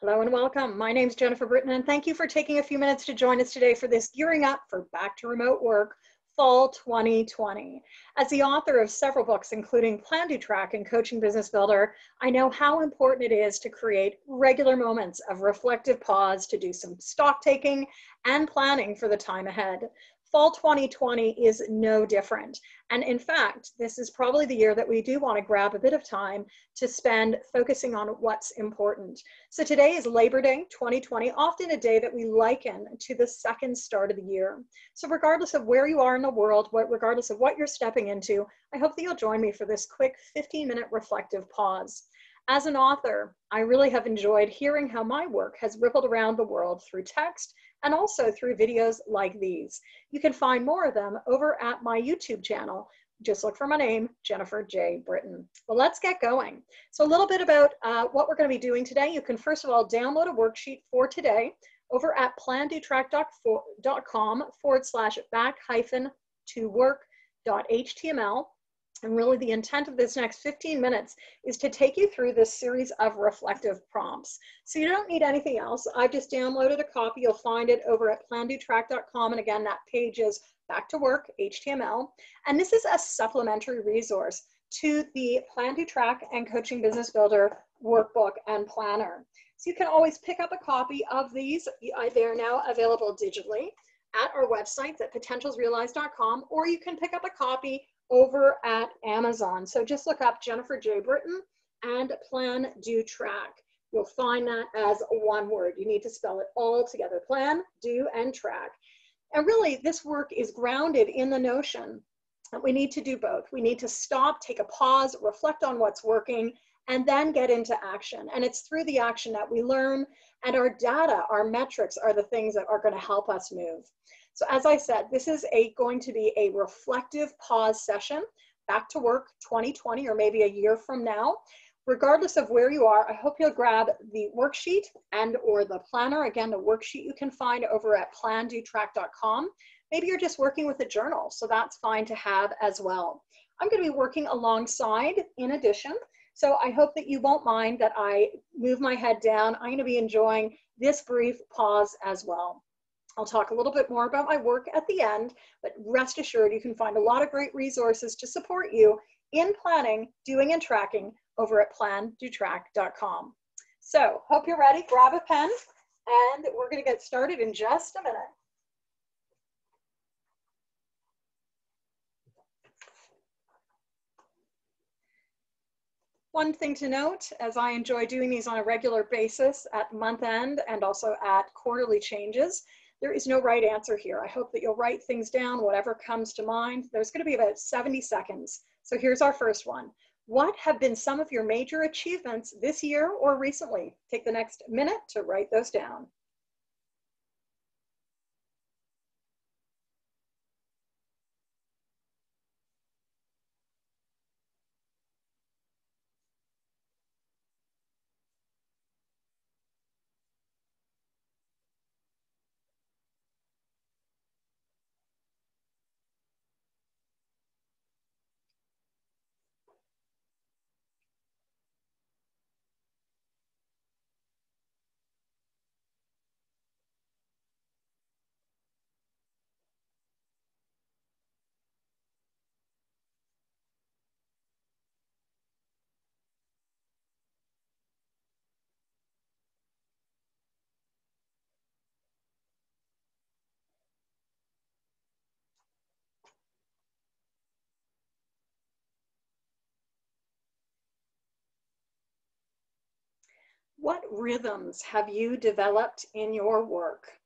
Hello and welcome. My name is Jennifer Britton and thank you for taking a few minutes to join us today for this Gearing Up for Back to Remote Work Fall 2020. As the author of several books, including Plan, Do Track and Coaching Business Builder, I know how important it is to create regular moments of reflective pause to do some stock taking and planning for the time ahead fall 2020 is no different. And in fact, this is probably the year that we do want to grab a bit of time to spend focusing on what's important. So today is Labor Day 2020, often a day that we liken to the second start of the year. So regardless of where you are in the world, regardless of what you're stepping into, I hope that you'll join me for this quick 15 minute reflective pause. As an author, I really have enjoyed hearing how my work has rippled around the world through text and also through videos like these. You can find more of them over at my YouTube channel. Just look for my name, Jennifer J. Britton. Well, let's get going. So a little bit about uh, what we're going to be doing today. You can first of all download a worksheet for today over at plandotrack.com forward slash back hyphen to work dot html. And really the intent of this next 15 minutes is to take you through this series of reflective prompts. So you don't need anything else. I've just downloaded a copy. You'll find it over at plandotrack.com. And again, that page is back to work, HTML. And this is a supplementary resource to the Plan, Do, Track and Coaching Business Builder workbook and planner. So you can always pick up a copy of these. They're now available digitally at our website at potentialsrealized.com, or you can pick up a copy over at Amazon. So just look up Jennifer J. Britton and Plan, Do, Track. You'll find that as one word. You need to spell it all together. Plan, do, and track. And really, this work is grounded in the notion that we need to do both. We need to stop, take a pause, reflect on what's working, and then get into action. And it's through the action that we learn, and our data, our metrics are the things that are going to help us move. So as I said, this is a going to be a reflective pause session, back to work 2020 or maybe a year from now. Regardless of where you are, I hope you'll grab the worksheet and or the planner. Again, the worksheet you can find over at plandotrack.com. Maybe you're just working with a journal, so that's fine to have as well. I'm gonna be working alongside in addition. So I hope that you won't mind that I move my head down. I'm gonna be enjoying this brief pause as well. I'll talk a little bit more about my work at the end, but rest assured you can find a lot of great resources to support you in planning, doing, and tracking over at plandotrack.com. So hope you're ready, grab a pen, and we're gonna get started in just a minute. One thing to note, as I enjoy doing these on a regular basis at month end and also at quarterly changes, there is no right answer here. I hope that you'll write things down, whatever comes to mind. There's gonna be about 70 seconds. So here's our first one. What have been some of your major achievements this year or recently? Take the next minute to write those down. What rhythms have you developed in your work?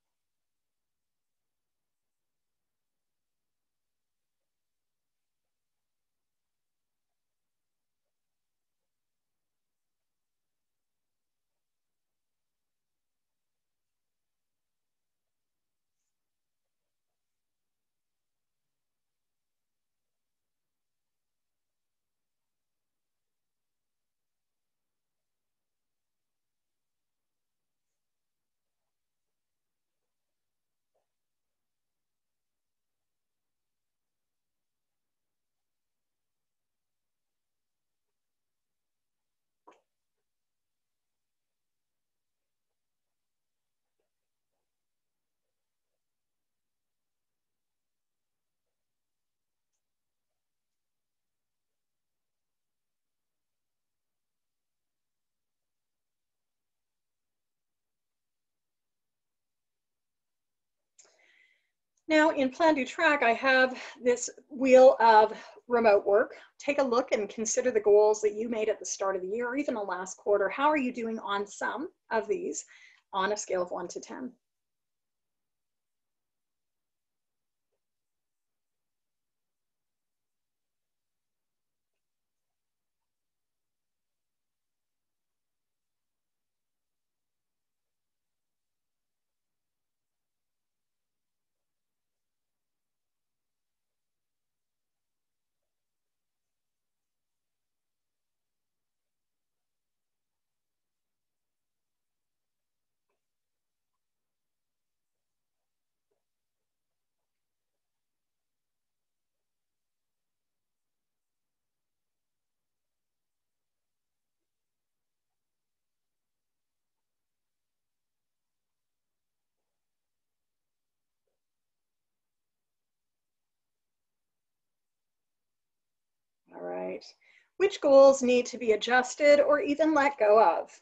Now in Plan Do Track, I have this wheel of remote work. Take a look and consider the goals that you made at the start of the year or even the last quarter. How are you doing on some of these on a scale of one to 10? All right. Which goals need to be adjusted or even let go of?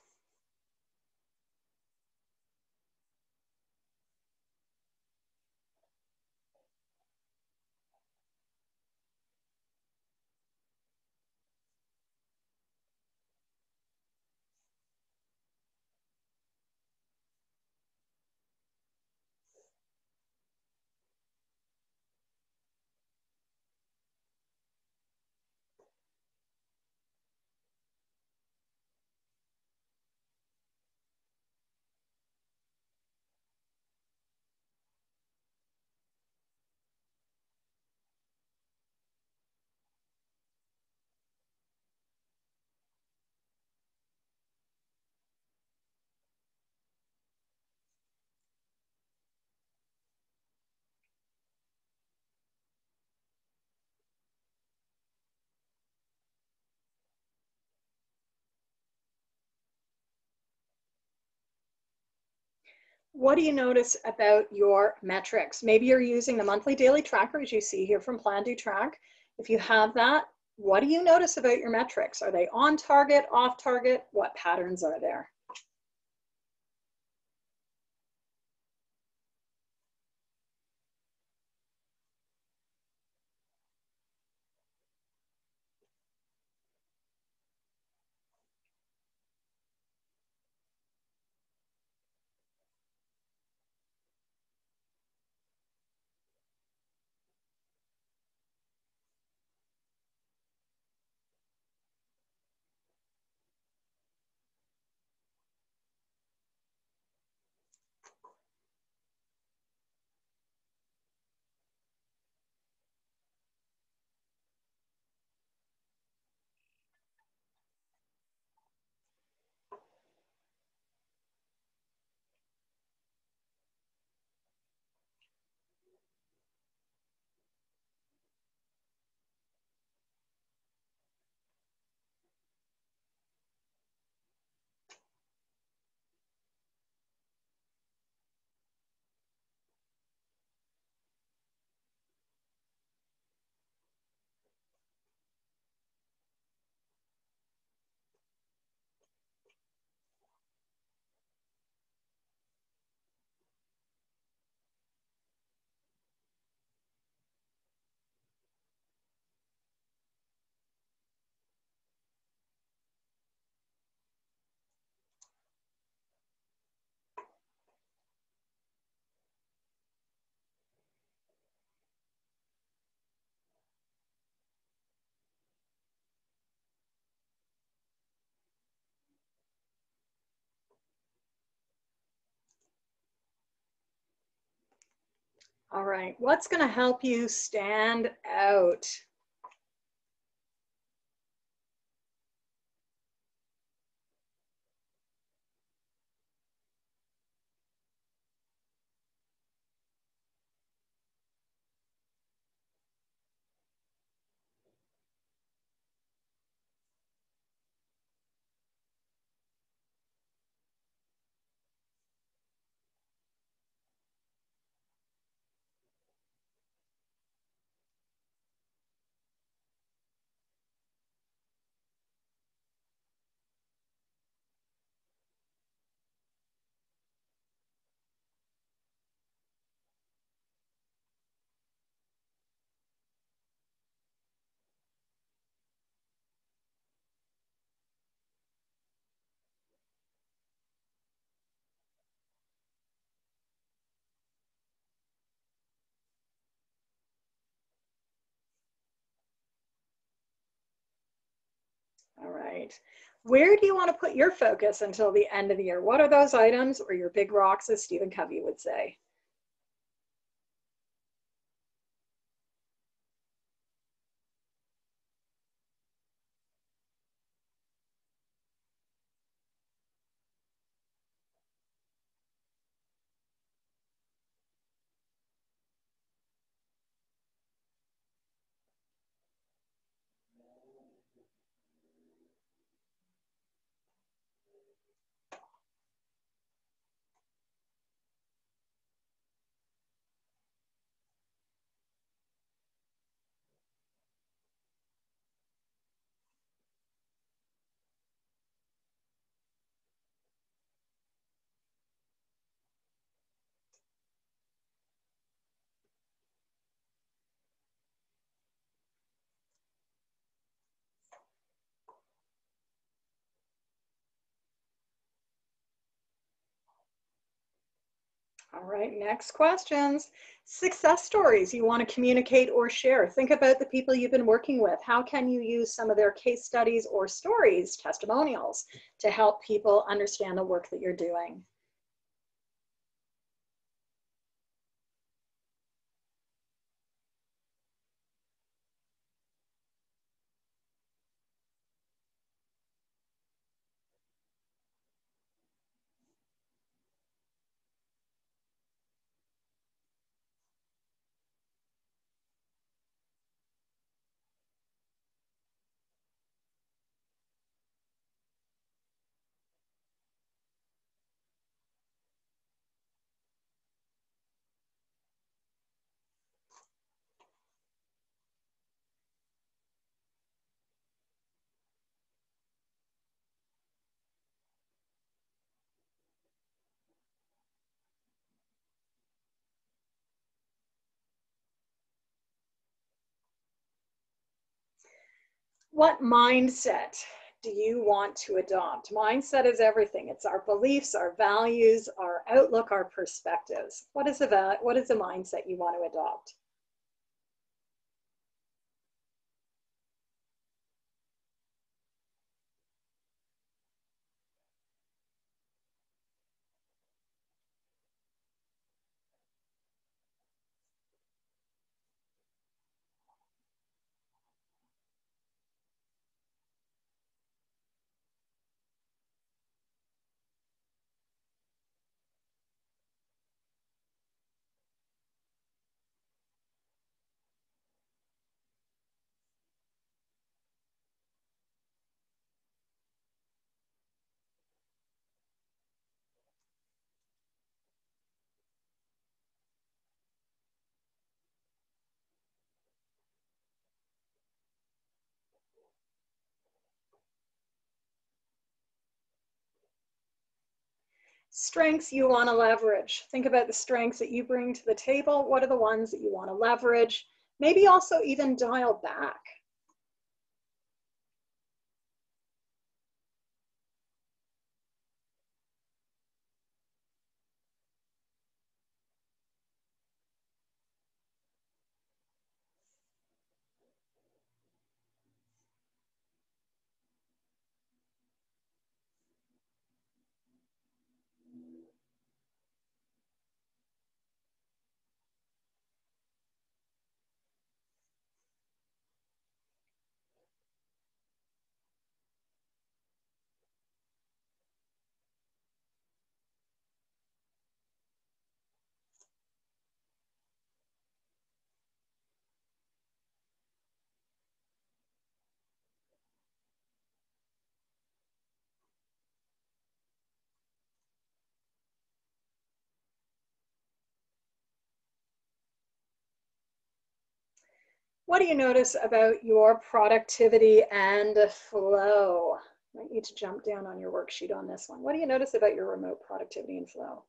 What do you notice about your metrics? Maybe you're using the monthly daily tracker as you see here from Plan Do Track. If you have that, what do you notice about your metrics? Are they on target, off target? What patterns are there? All right, what's gonna help you stand out? Where do you want to put your focus until the end of the year? What are those items or your big rocks, as Stephen Covey would say? All right, next questions. Success stories you want to communicate or share. Think about the people you've been working with. How can you use some of their case studies or stories, testimonials, to help people understand the work that you're doing? What mindset do you want to adopt? Mindset is everything. It's our beliefs, our values, our outlook, our perspectives. What is a, what is the mindset you want to adopt? Strengths you want to leverage. Think about the strengths that you bring to the table. What are the ones that you want to leverage? Maybe also even dial back. What do you notice about your productivity and flow? I might need to jump down on your worksheet on this one. What do you notice about your remote productivity and flow?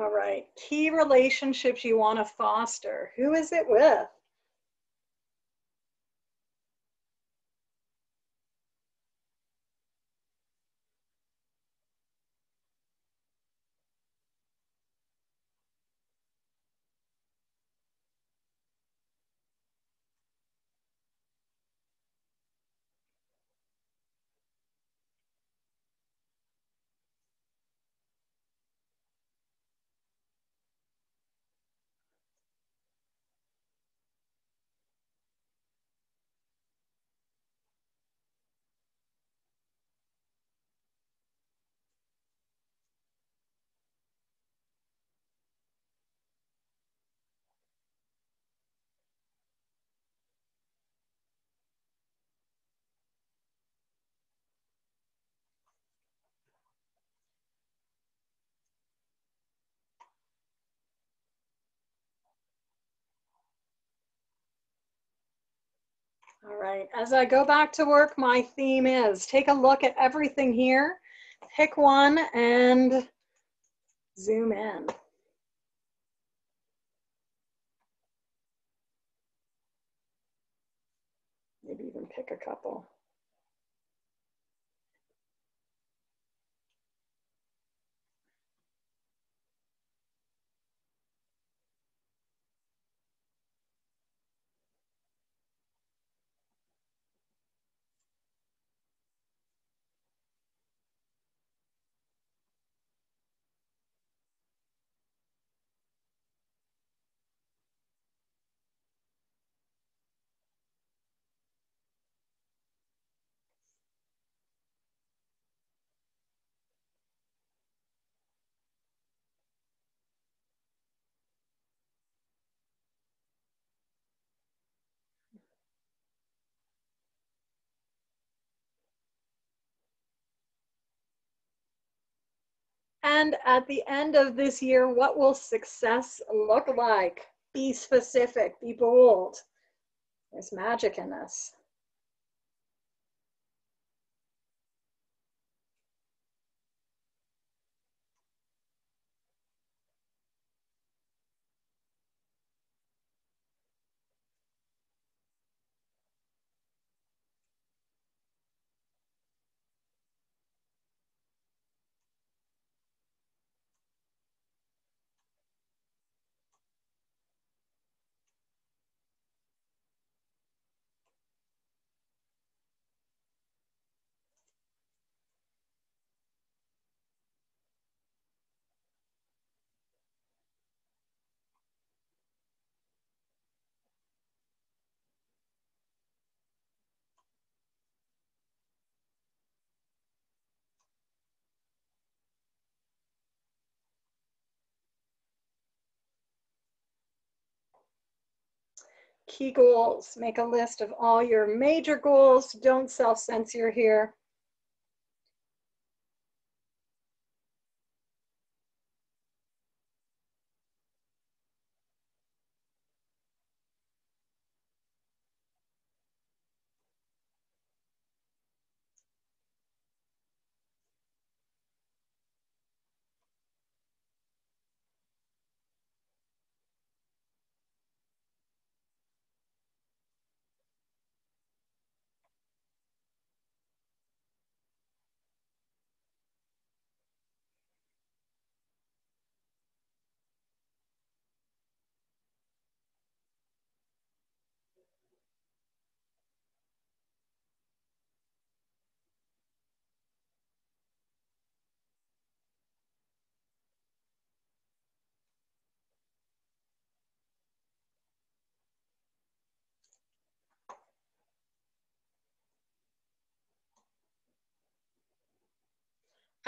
All right, key relationships you want to foster. Who is it with? All right, as I go back to work, my theme is take a look at everything here, pick one and zoom in. Maybe even pick a couple. And at the end of this year, what will success look like? Be specific, be bold. There's magic in this. Key goals, make a list of all your major goals. Don't self-censor here.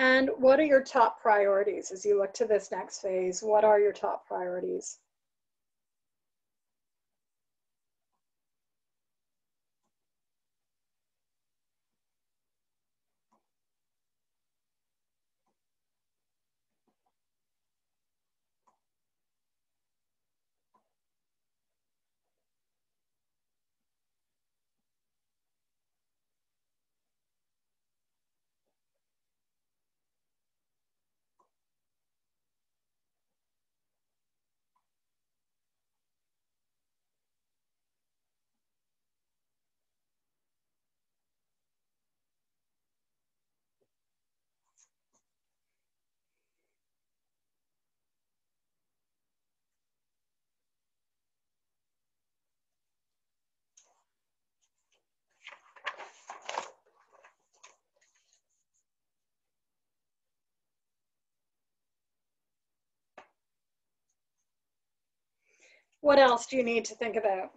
And what are your top priorities as you look to this next phase? What are your top priorities? What else do you need to think about?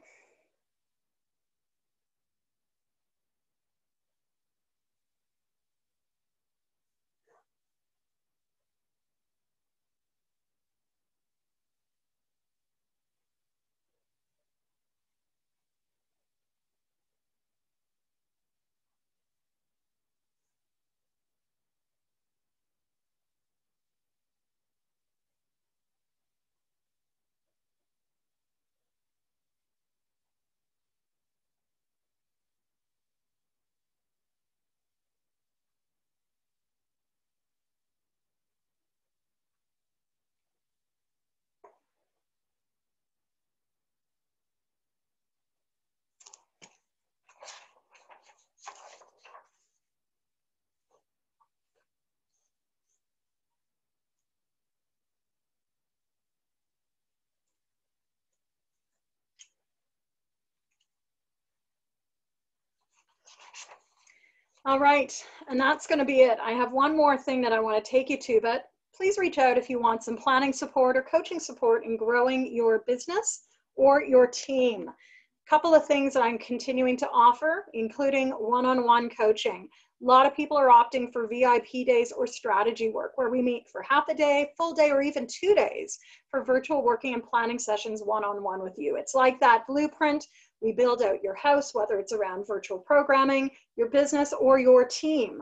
All right, and that's going to be it. I have one more thing that I want to take you to, but please reach out if you want some planning support or coaching support in growing your business or your team. A couple of things that I'm continuing to offer, including one-on-one coaching. A lot of people are opting for VIP days or strategy work where we meet for half a day, full day, or even two days for virtual working and planning sessions one-on-one with you. It's like that blueprint we build out your house, whether it's around virtual programming, your business, or your team.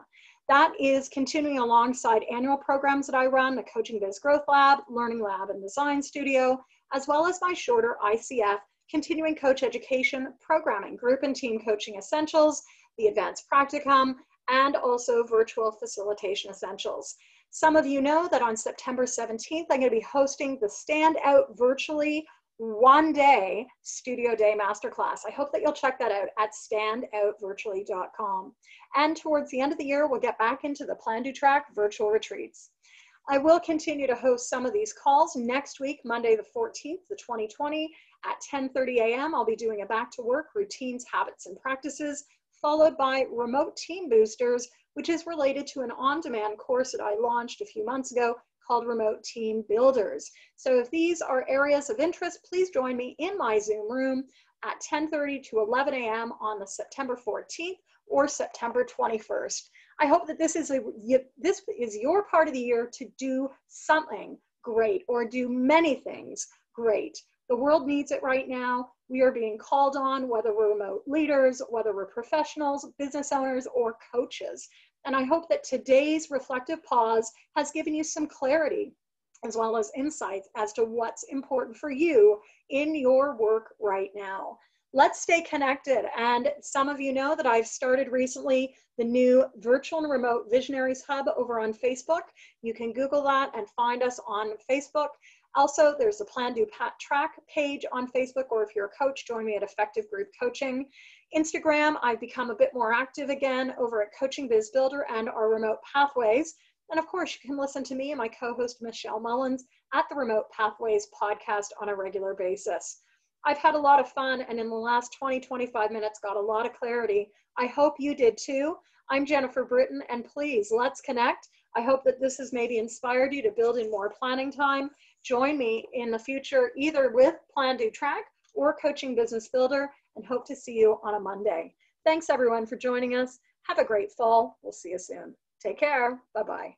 That is continuing alongside annual programs that I run, the Coaching Biz Growth Lab, Learning Lab, and Design Studio, as well as my shorter ICF continuing coach education programming, group and team coaching essentials, the advanced practicum, and also virtual facilitation essentials. Some of you know that on September 17th, I'm going to be hosting the Stand Out Virtually one day studio day masterclass. I hope that you'll check that out at standoutvirtually.com. And towards the end of the year, we'll get back into the Plan Do Track virtual retreats. I will continue to host some of these calls next week, Monday the 14th, the 2020 at 10:30 a.m. I'll be doing a back to work routines, habits and practices followed by remote team boosters, which is related to an on-demand course that I launched a few months ago called Remote Team Builders. So if these are areas of interest, please join me in my Zoom room at 10.30 to 11 a.m. on the September 14th or September 21st. I hope that this is, a, this is your part of the year to do something great or do many things great. The world needs it right now. We are being called on, whether we're remote leaders, whether we're professionals, business owners, or coaches. And I hope that today's reflective pause has given you some clarity as well as insights as to what's important for you in your work right now. Let's stay connected. And some of you know that I've started recently the new Virtual and Remote Visionaries Hub over on Facebook. You can Google that and find us on Facebook. Also, there's a Plan Do Pat Track page on Facebook, or if you're a coach, join me at Effective Group Coaching. Instagram, I've become a bit more active again over at Coaching Biz Builder and our Remote Pathways. And of course, you can listen to me and my co host, Michelle Mullins, at the Remote Pathways podcast on a regular basis. I've had a lot of fun and in the last 20, 25 minutes got a lot of clarity. I hope you did too. I'm Jennifer Britton, and please let's connect. I hope that this has maybe inspired you to build in more planning time. Join me in the future either with Plan Do Track or Coaching Business Builder and hope to see you on a Monday. Thanks everyone for joining us. Have a great fall. We'll see you soon. Take care. Bye bye.